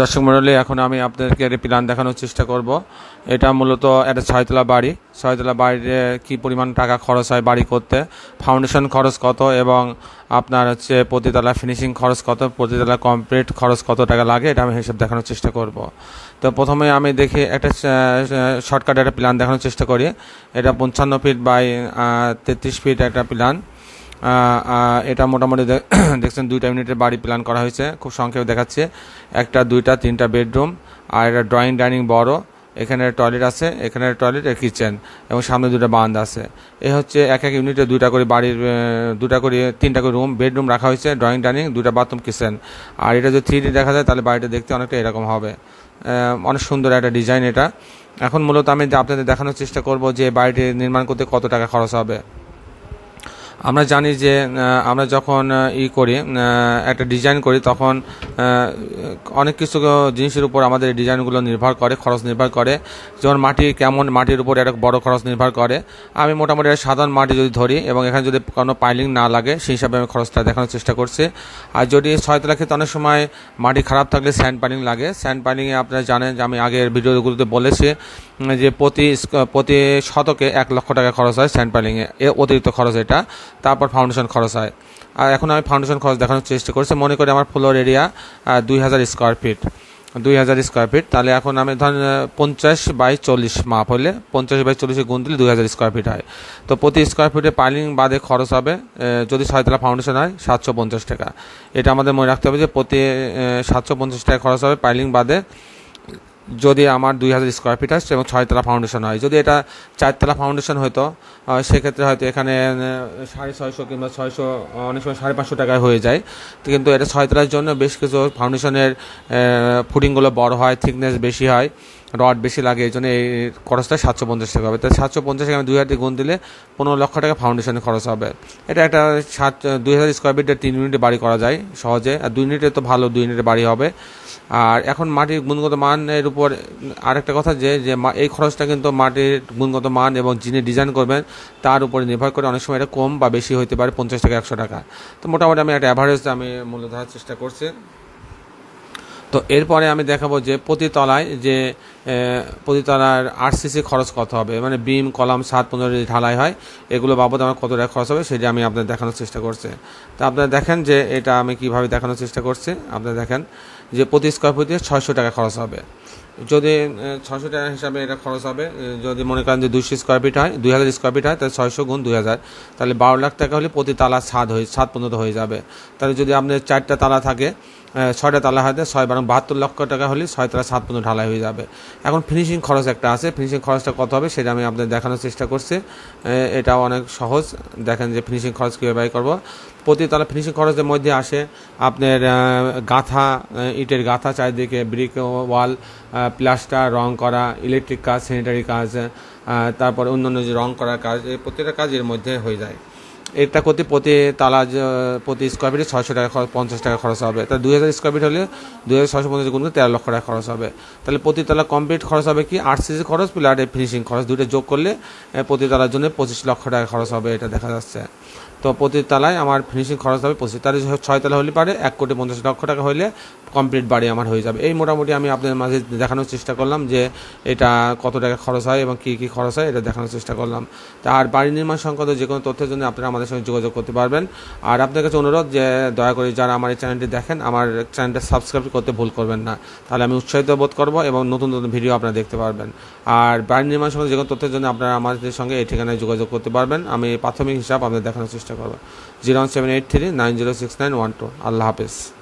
দর্শক মণ্ডলী এখন আমি আপনাদেরকে একটা প্ল্যান দেখানোর চেষ্টা করব। এটা মূলত একটা ছয়তলা বাড়ি। ছয়তলা বাড়িতে কি পরিমাণ টাকা খরচ হয়, বাড়ি করতে ফাউন্ডেশন খরচ কত এবং আপনার হচ্ছে প্রতিতলা ফিনিশিং খরচ কত, প্রতিতলা কমপ্লিট খরচ কত টাকা লাগে, এটা আমি হিসাব দেখানোর চেষ্টা করব। তো প্রথমে আমি দেখি একটা শর্টকাট একটা প্ল্যান দেখানোর চেষ্টা করি। এটা পঞ্চান্ন ফিট বাই তেত্রিশ ফিট একটা প্ল্যান এটা মোটামুটি দেখছেন দুইটা ইউনিটের বাড়ি প্ল্যান করা হয়েছে। খুব সংক্ষেপে দেখাচ্ছে। একটা, দুইটা, তিনটা বেডরুম আর এটা ড্রয়িং ডাইনিং বড়। এখানে টয়লেট আছে, এখানে টয়লেট আর কিচেন এবং সামনে দুটো বান্ধ আছে। এ হচ্ছে এক এক ইউনিটে দুইটা করে বাড়ির দুটা করে, তিনটা করে রুম বেডরুম রাখা হয়েছে ড্রয়িং ডাইনিং দুটা বাথরুম কিচেন আর এটা যদি থ্রি দেখা যায়, তাহলে বাড়িটা দেখতে অনেকটা এরকম হবে। অনেক সুন্দর একটা ডিজাইন এটা। এখন মূলত আমি আপনাদের দেখানোর চেষ্টা করব যে বাড়িটি নির্মাণ করতে কত টাকা খরচ হবে। আমরা জানি যে আমরা যখন ই করি একটা ডিজাইন করি, তখন অনেক কিছু জিনিসের উপর আমাদের ডিজাইনগুলো নির্ভর করে, খরচ নির্ভর করে। যেমন মাটি কেমন, মাটির উপর একটা বড় খরচ নির্ভর করে। আমি মোটামুটি সাধারণ মাটি যদি ধরি, এবং এখানে যদি কোনো পাইলিং না লাগে, সেই হিসাবে আমি খরচটা দেখানোর চেষ্টা করছি। আর যদি ছয়তলা ক্ষেত্রে অনেক সময় মাটি খারাপ থাকলে স্যান্ড পাইলিং লাগে। স্যান্ড পাইলিংয়ে আপনারা জানেন যে, আমি আগের ভিডিওগুলোতে বলেছি, যে প্রতি প্রতি শতকে এক লক্ষ টাকা খরচ হয় স্যান্ড পাইলিংয়ে অতিরিক্ত খরচ এটা। তারপর ফাউন্ডেশন খরচ হয়। আর এখন আমি ফাউন্ডেশন খরচ দেখানোর চেষ্টা করছি। মনে করি আমার ফ্লোর এরিয়া দুই হাজার স্কোয়ার ফিট দুই হাজার স্কোয়ার ফিট তাহলে এখন আমি ধরেন পঞ্চাশ বাই চল্লিশ মাপ হলে, পঞ্চাশ বাই চল্লিশে গুণ দিলে দুই হাজার স্কোয়ার ফিট হয়। তো প্রতি স্কোয়ার ফিটে পাইলিং বাদে খরচ হবে যদি ছয়তলা ফাউন্ডেশন হয়, সাতশো পঞ্চাশ টাকা। এটা আমাদের মনে রাখতে হবে যে প্রতি সাতশো পঞ্চাশ টাকা খরচ হবে পাইলিং বাদে যদি আমার দুই হাজার স্কোয়ার ফিট আসছে এবং ছয়তলা ফাউন্ডেশন হয়। যদি এটা চারতলা ফাউন্ডেশন হতো সেক্ষেত্রে হয়তো এখানে সাড়ে ছয়শো কিংবা ছয়শো অনেক সময় সাড়ে পাঁচশো টাকায় হয়ে যায়। কিন্তু এটা ছয়তলার জন্য বেশ কিছু ফাউন্ডেশনের ফুডিংগুলো বড় হয় থিকনেস বেশি হয় রড বেশি লাগে, এই জন্য এই খরচটা সাতশো পঞ্চাশ টাকা হবে। তাই সাতশো পঞ্চাশ আমি দুই হাজার গুণ দিলে পনেরো লক্ষ টাকা ফাউন্ডেশনে খরচ হবে। এটা একটা সাত, দুই হাজার স্কোয়ার ফিটের তিন ইউনিটে বাড়ি করা যায় সহজে। আর দুই ইউনিটে তো ভালো, দুই ইউনিটে বাড়ি হবে। আর এখন মাটির গুণগত মানের উপর আরেকটা কথা যে যে এই খরচটা কিন্তু মাটির গুণগত মান এবং যিনি ডিজাইন করবেন, তার উপরে নির্ভর করে অনেক সময় এটা কম বা বেশি হতে পারে পঞ্চাশ টাকা, একশো টাকা। তো মোটামুটি আমি একটা অ্যাভারেজ আমি মূল্য ধরার চেষ্টা করছি। তো এরপরে আমি দেখাবো যে প্রতিতলায় যে প্রতিতলার আরসিসি খরচ কত হবে। মানে বিম, কলাম সাত পনেরো যদি ঢালাই হয়। এগুলো বাবদ আমার কত টাকা খরচ হবে সেটা আমি আপনাদের দেখানোর চেষ্টা করছি। তো আপনারা দেখেন যে এটা আমি কীভাবে দেখানোর চেষ্টা করছি। আপনারা দেখেন যে প্রতি স্কোয়ার ফুটে ছয়শো টাকা খরচ হবে। যদি ছয়শো টাকা হিসাবে এটা খরচ হবে যদি মনে করেন যে দুশো স্কোয়ার ফিট হয়, দুই হাজার স্কোয়ার ফিট হয়, তাহলে ছয়শো গুণ দুই হাজার। তাহলে বারো লাখ টাকা হলে প্রতি তালা ছাদ হয়ে, ছাদ পর্যন্ত হয়ে যাবে। তাহলে যদি আপনার চারটা তালা থাকে ছয়টা তালা হয়তো ছয় বারো বাহাত্তর লক্ষ টাকা হলে ছয় তালা সাত পর্যন্ত ঢালাই হয়ে যাবে। এখন ফিনিশিং খরচ একটা আছে ফিনিশিং খরচটা কত হবে সেটা আমি আপনাদের দেখানোর চেষ্টা করছি। এটা অনেক সহজ। দেখেন যে ফিনিশিং খরচ কীভাবে ব্যয় করব। প্রতি তালা ফিনিশিং খরচের মধ্যে আসে আপনার গাঁথা ইটের গাঁথা চারিদিকে ব্রিক ওয়াল প্লাস্টার রং করা ইলেকট্রিক কাজ স্যানিটারি কাজ তারপর অন্যান্য যে রং করার কাজ প্রত্যেকটা কাজ এর মধ্যে হয়ে যায়। এটা করতে প্রতি তালা প্রতি স্কোয়ার ফিটে ছয়শো টাকা পঞ্চাশ টাকা খরচ হবে। তাহলে দুই হাজার স্কোয়ার ফিট হলে দুই হাজার ছশো পঞ্চাশ গুণ তেরো লক্ষ টাকা খরচ হবে। তাহলে প্রতি তালা কমপ্লিট খরচ হবে কি? আট সিসি খরচ প্লাস ফিনিশিং খরচ। দুটো যোগ করলে প্রতি তালার জন্য পঁচিশ লক্ষ টাকা খরচ হবে এটা দেখা যাচ্ছে। তো প্রতি তালায় আমার ফিনিশিং খরচ হবে পঁচিশ। তাহলে ছয় তলা হলে পারে, এক কোটি পঞ্চাশ লক্ষ টাকা হলে কমপ্লিট বাড়ি আমার হয়ে যাবে। এই মোটামুটি আমি আপনাদের মাঝে দেখানোর চেষ্টা করলাম যে এটা কত টাকা খরচ হয় এবং কী কী খরচ হয়, এটা দেখানোর চেষ্টা করলাম। তা আর বাড়ি নির্মাণ সংক্রান্ত যে কোনো তথ্যের জন্য আপনারা আমাদের সঙ্গে যোগাযোগ করতে পারবেন। আর আপনার কাছে অনুরোধ যে দয়া করে যারা আমার এই চ্যানেলটি দেখেন, আমার চ্যানেলটা সাবস্ক্রাইব করতে ভুল করবেন না। তাহলে আমি উৎসাহিত বোধ করব এবং নতুন নতুন ভিডিও আপনারা দেখতে পারবেন। আর বাড়ি নির্মাণ সময় যে কোনো তথ্যের জন্য আপনারা আমাদের সঙ্গে এই ঠিকানায় যোগাযোগ করতে পারবেন। আমি প্রাথমিক হিসাব আপনাদের দেখানোর চেষ্টা করব। Zero one seven eight three nine zero six nine one two. আল্লাহ হাফেজ।